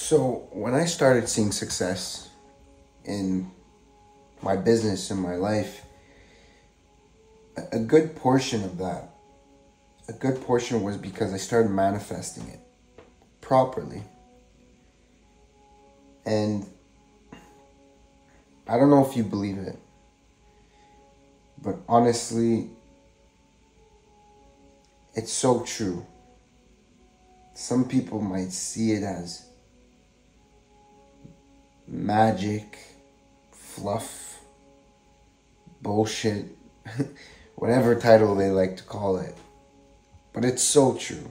So when I started seeing success in my business and my life, a- good portion of that, a good portion was because I started manifesting it properly. And I don't know if you believe it, but honestly, it's so true. Some people might see it as magic, fluff, bullshit, whatever title they like to call it. But it's so true.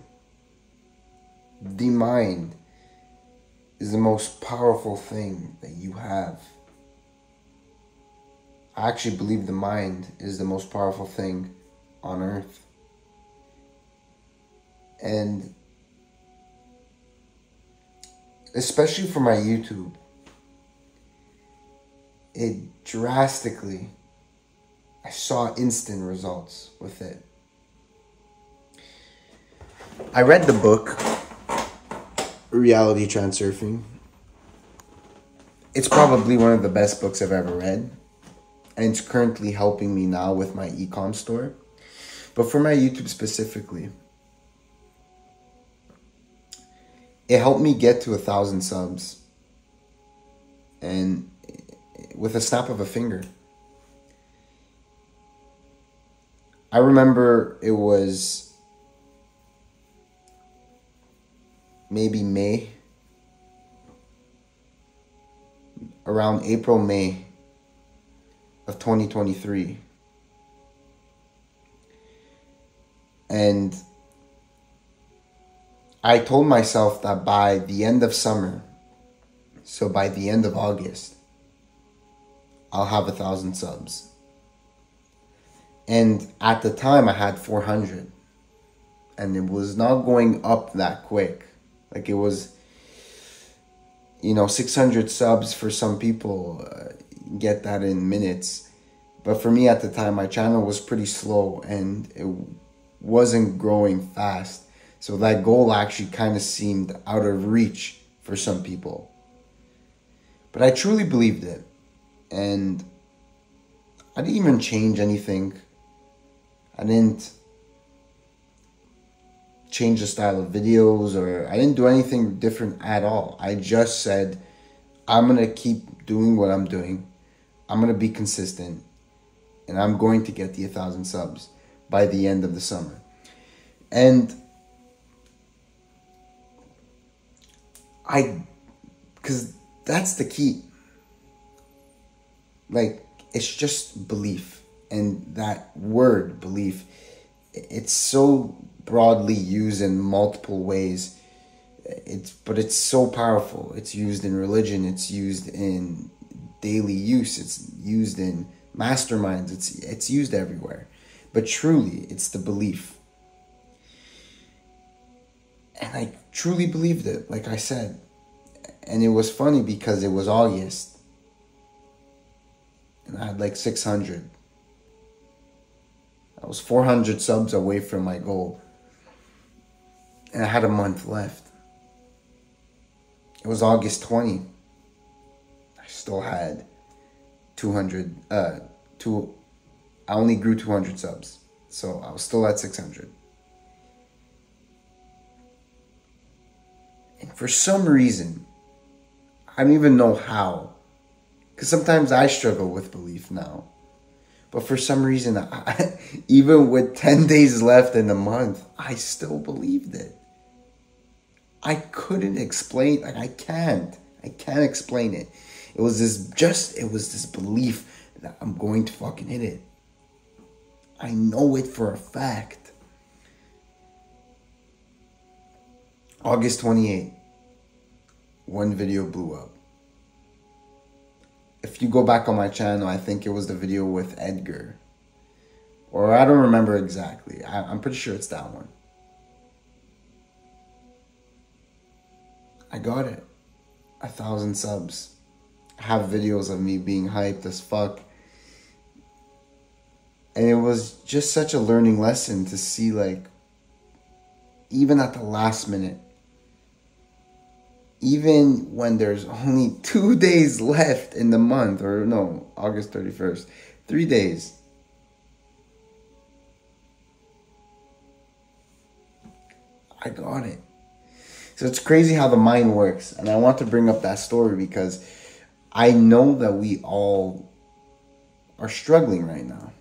The mind is the most powerful thing that you have. I actually believe the mind is the most powerful thing on earth. And especially for my YouTube, it drastically, I saw instant results with it. I read the book, Reality Transurfing. It's probably one of the best books I've ever read. And it's currently helping me now with my ecom store. But for my YouTube specifically, it helped me get to a thousand subs. And with a snap of a finger. I remember it was maybe May, around April, May of 2023. And I told myself that by the end of summer, so by the end of August, I'll have a thousand subs. And at the time, I had 400. And it was not going up that quick. Like it was, you know, 600 subs for some people uh, get that in minutes. But for me at the time, my channel was pretty slow and it wasn't growing fast. So that goal actually kind of seemed out of reach for some people. But I truly believed it and I didn't even change anything. I didn't change the style of videos or I didn't do anything different at all. I just said, I'm going to keep doing what I'm doing. I'm going to be consistent and I'm going to get the 1,000 subs by the end of the summer. And I, because that's the key like it's just belief. And that word belief it's so broadly used in multiple ways. It's but it's so powerful. It's used in religion. It's used in daily use. It's used in masterminds. It's it's used everywhere. But truly it's the belief. And i truly believed it like i said. And it was funny because it was august and I had like 600. I was 400 subs away from my goal. And I had a month left. It was August 20. I still had 200, uh, two, I only grew 200 subs. So I was still at 600. And for some reason, I don't even know how, because sometimes I struggle with belief now. But for some reason, I, even with 10 days left in the month, I still believed it. I couldn't explain, like, I can't. I can't explain it. It was this just, it was this belief that I'm going to fucking hit it. I know it for a fact. August 28th, one video blew up if you go back on my channel, I think it was the video with Edgar. Or I don't remember exactly. I, am pretty sure it's that one. I got it. A thousand subs. I have videos of me being hyped as fuck. And it was just such a learning lesson to see, like, even at the last minute, even when there's only two days left in the month, or no, August 31st, three days. I got it. So it's crazy how the mind works. And I want to bring up that story because I know that we all are struggling right now.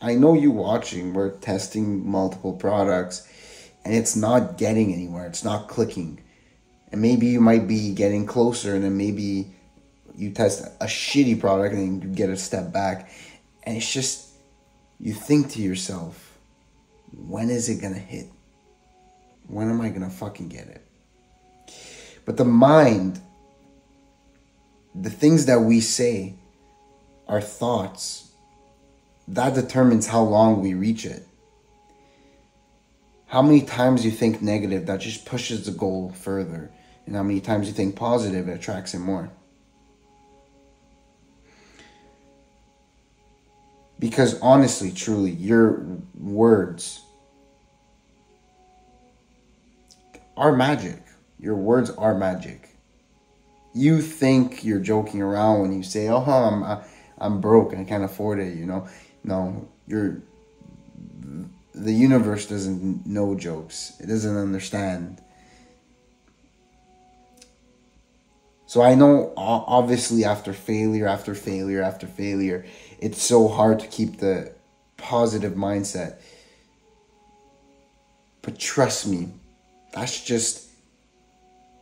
I know you watching, we're testing multiple products and it's not getting anywhere. It's not clicking. And maybe you might be getting closer and then maybe you test a shitty product and you get a step back. And it's just, you think to yourself, when is it gonna hit? When am I gonna fucking get it? But the mind, the things that we say, our thoughts, that determines how long we reach it. How many times you think negative, that just pushes the goal further. And how many times you think positive, it attracts it more. Because honestly, truly, your words are magic. Your words are magic. You think you're joking around when you say, "Oh, I'm I'm broke. I can't afford it." You know, no, you're. The universe doesn't know jokes. It doesn't understand. So I know, obviously, after failure, after failure, after failure, it's so hard to keep the positive mindset. But trust me, that's just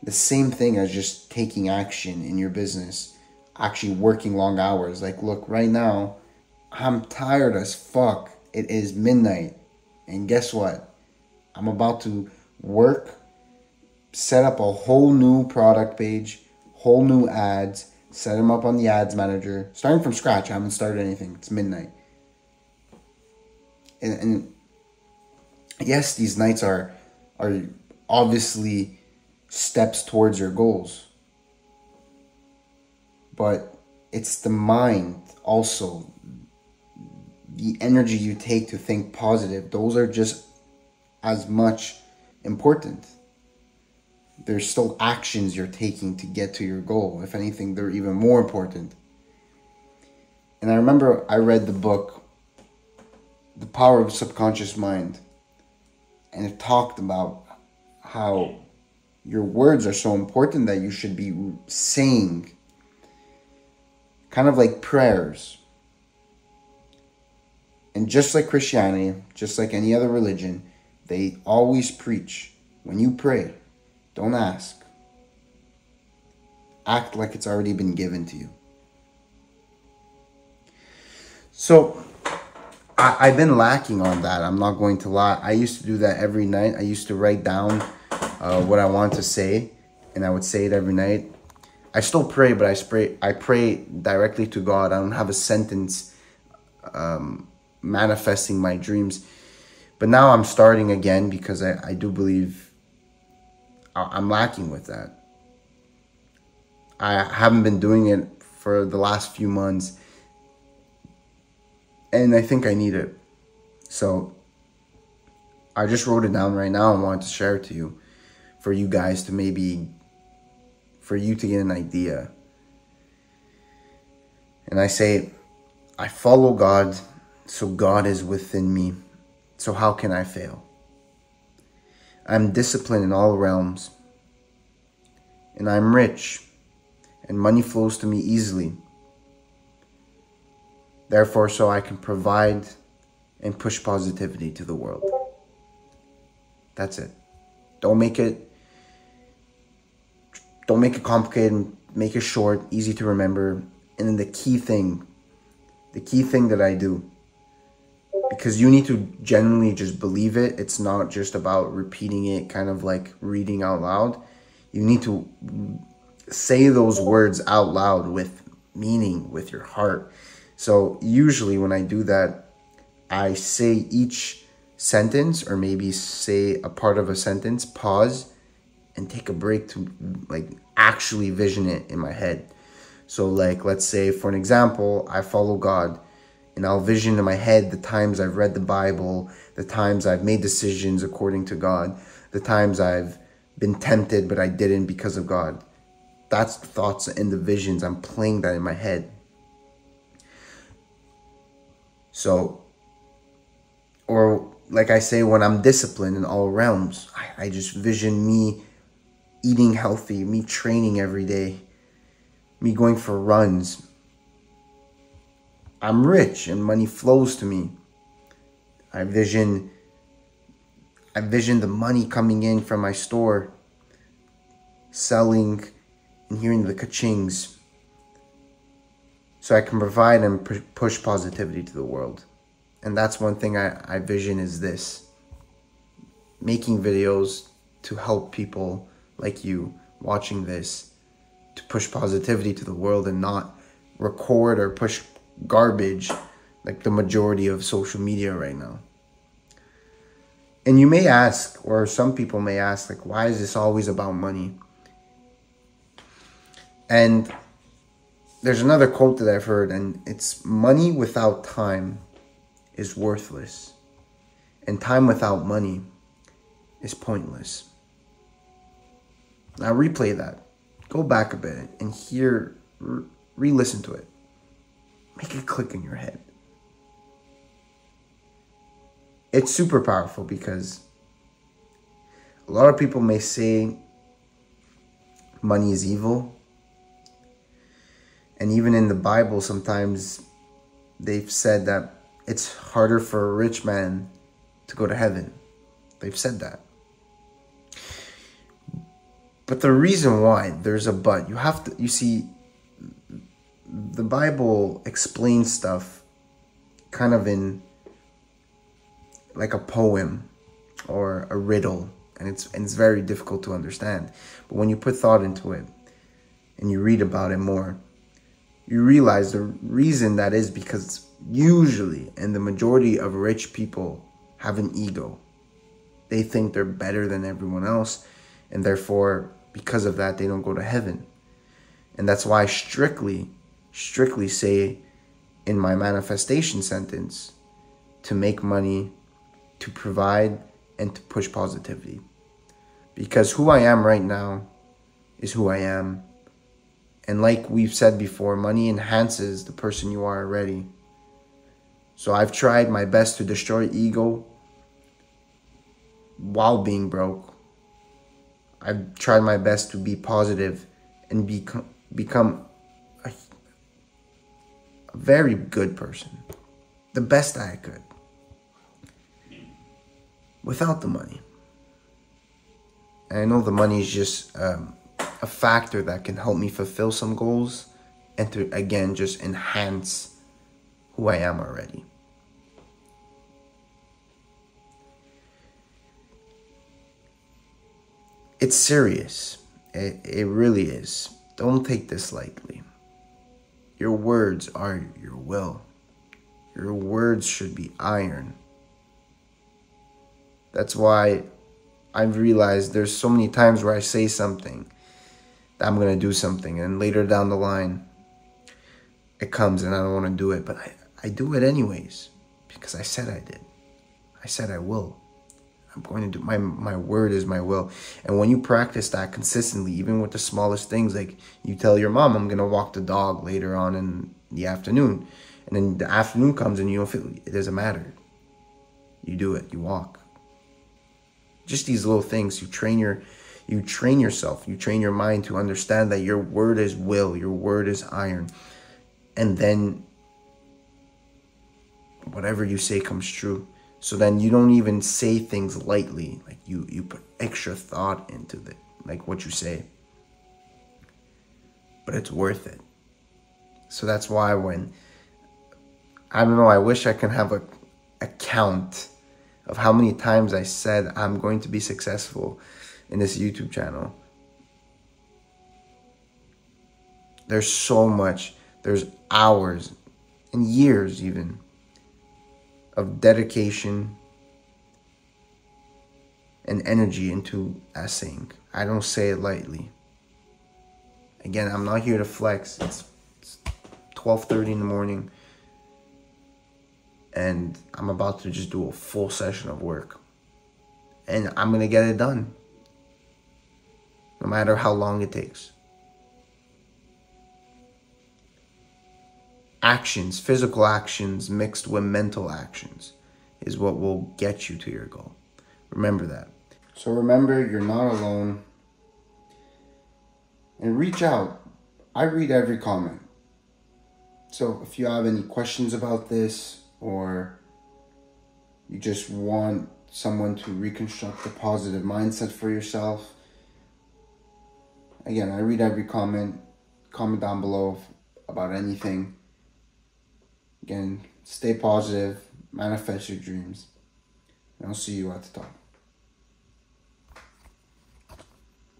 the same thing as just taking action in your business, actually working long hours. Like, look, right now, I'm tired as fuck. It is midnight. And guess what? I'm about to work, set up a whole new product page, whole new ads, set them up on the ads manager, starting from scratch. I haven't started anything. It's midnight. And, and yes, these nights are are obviously steps towards your goals. But it's the mind also, the energy you take to think positive, those are just as much important. There's still actions you're taking to get to your goal. If anything, they're even more important. And I remember I read the book, The Power of Subconscious Mind, and it talked about how your words are so important that you should be saying kind of like prayers. And just like Christianity, just like any other religion, they always preach when you pray, don't ask. Act like it's already been given to you. So, I, have been lacking on that. I'm not going to lie. I used to do that every night. I used to write down uh, what I want to say, and I would say it every night. I still pray, but I pray I pray directly to God. I don't have a sentence um, manifesting my dreams. But now I'm starting again because I, I do believe I'm lacking with that. I haven't been doing it for the last few months, and I think I need it. So I just wrote it down right now and wanted to share it to you for you guys to maybe for you to get an idea. And I say, I follow God, so God is within me. So how can I fail? I'm disciplined in all realms, and I'm rich, and money flows to me easily. Therefore, so I can provide and push positivity to the world. That's it. Don't make it don't make it complicated, make it short, easy to remember. And then the key thing, the key thing that I do, because you need to genuinely just believe it. It's not just about repeating it, kind of like reading out loud. You need to say those words out loud with meaning, with your heart. So usually when I do that, I say each sentence or maybe say a part of a sentence, pause, and take a break to like actually vision it in my head. So like let's say for an example, I follow God and I'll vision in my head the times I've read the Bible, the times I've made decisions according to God, the times I've been tempted but I didn't because of God. that's the thoughts and the visions. I'm playing that in my head. So, or like I say, when I'm disciplined in all realms, I, I just vision me eating healthy, me training every day, me going for runs. I'm rich and money flows to me. I vision I vision the money coming in from my store, selling and hearing the kachings so I can provide and push positivity to the world. And that's one thing I, I vision is this making videos to help people like you watching this to push positivity to the world and not record or push garbage like the majority of social media right now. And you may ask, or some people may ask, like, why is this always about money? And there's another quote that I've heard, and it's money without time is worthless, and time without money is pointless. Now replay that. Go back a bit and hear, re listen to it. Make it click in your head. It's super powerful because a lot of people may say money is evil. And even in the Bible, sometimes they've said that it's harder for a rich man to go to heaven. They've said that. But the reason why there's a but, you have to, you see, the Bible explains stuff kind of in like a poem or a riddle, and it's and it's very difficult to understand. But when you put thought into it and you read about it more, you realize the reason that is because usually, and the majority of rich people have an ego. They think they're better than everyone else, and therefore, because of that, they don't go to heaven. And that's why strictly, strictly say in my manifestation sentence to make money, to provide, and to push positivity. Because who I am right now is who I am. And like we've said before, money enhances the person you are already. So I've tried my best to destroy ego while being broke. I've tried my best to be positive and become become a very good person. The best I could. Without the money. And I know the money is just um, a factor that can help me fulfill some goals and to again just enhance who I am already. It's serious. It, it really is. Don't take this lightly. Your words are your will. Your words should be iron. That's why I've realized there's so many times where I say something that I'm going to do something, and later down the line, it comes and I don't want to do it, but I, I do it anyways because I said I did. I said I will. I'm going to do my my word is my will. And when you practice that consistently, even with the smallest things, like you tell your mom, I'm gonna walk the dog later on in the afternoon, and then the afternoon comes and you don't feel it doesn't matter. You do it. You walk. Just these little things. You train your you train yourself. You train your mind to understand that your word is will. Your word is iron, and then whatever you say comes true. So then you don't even say things lightly. Like you, you put extra thought into the, like what you say. But it's worth it. So that's why when, I don't know, I wish I can have a, a count of how many times I said I'm going to be successful in this YouTube channel. There's so much. There's hours and years even of dedication and energy into essaying. I don't say it lightly. Again, I'm not here to flex. It's, 12:30 in the morning and I'm about to just do a full session of work. And I'm going to get it done. No matter how long it takes. Actions, physical actions mixed with mental actions is what will get you to your goal. Remember that. So remember, you're not alone. And reach out. I read every comment. So if you have any questions about this or you just want someone to reconstruct a positive mindset for yourself, again, I read every comment. Comment down below about anything. Again, stay positive, manifest your dreams, and I'll see you at the top.